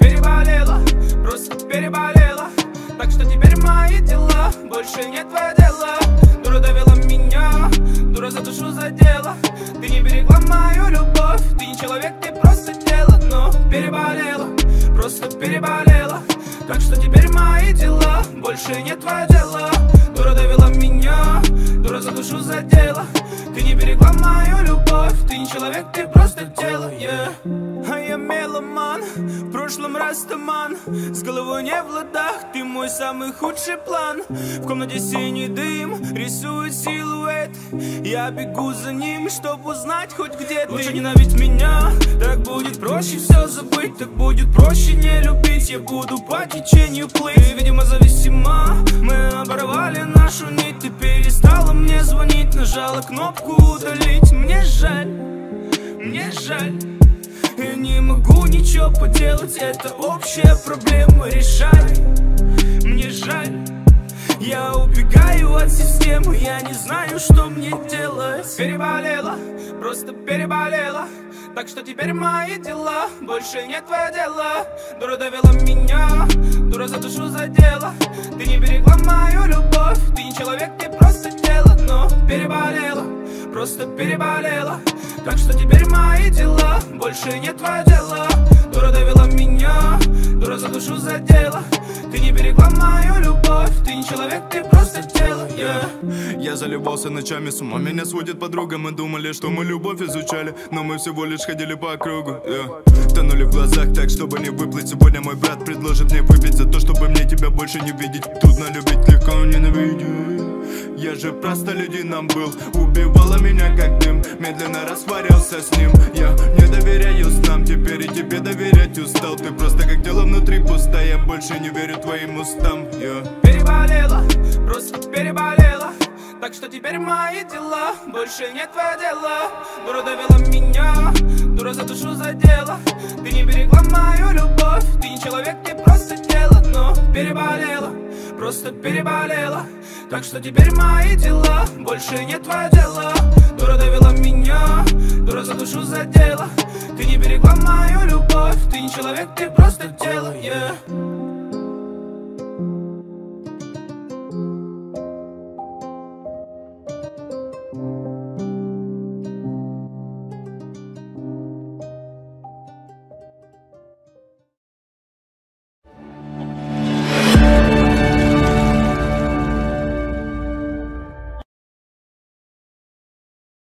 Переболела, просто переболела. Так что теперь мои дела, больше не твое дело Дура довела меня, дура за задела. Ты не берегла мою любовь, ты не человек, ты просто тело. Но переболела, просто переболела. Так что теперь мои дела, больше не твое дело. Дура довела меня, дура за душу задела Ты не берегла мою любовь, ты не человек, ты просто тело, yeah. А я меломан, в прошлом раз туман. С головой не в ладах, ты мой самый худший план. В комнате синий дым, рисует силуэт. Я бегу за ним, чтобы узнать хоть где ты. Лучше ненавидеть меня, так будет проще все забыть Так будет проще не любить, я буду по течению плыть. Ты, видимо, зависима, мы оборвали нажала кнопку удалить. Мне жаль, мне жаль. Я не могу ничего поделать, это общая проблема, решай. Мне жаль, я убегаю от системы, я не знаю, что мне делать. Переболела, просто переболела. Так что теперь мои дела больше не твое дело. Дура довела меня, дура за душу задела. Ты не берегла мою любовь, ты не человек, ты просто тело Но переболела, просто переболела. Так что теперь мои дела больше не твое дело. Дура довела меня, дура за душу задела. Ты не берегла мою любовь, ты не человек, ты просто тело, yeah. Я залюбовался ночами, с ума меня сводит подруга. Мы думали, что мы любовь изучали Но мы всего лишь ходили по кругу yeah. Тонули в глазах так, чтобы не выплыть. Сегодня мой брат предложит мне выпить За то, чтобы мне тебя больше не видеть. Трудно любить, легко ненавидеть я же просто людином был Убивала меня как дым Медленно растворялся с ним. Я не доверяю снам Теперь и тебе доверять устал. Ты просто как тело внутри пустая Я больше не верю твоим устам. Yeah. Переболела, просто переболела. Так что теперь мои дела Больше не твое дело. Дура довела меня Дура за душу задела. Ты не берегла мою любовь Ты не человек, ты просто тело. Но переболела, просто переболела так что теперь мои дела больше не твое дело. Дура довела меня, дура за душу задела. Ты не берегла мою любовь, ты не человек, ты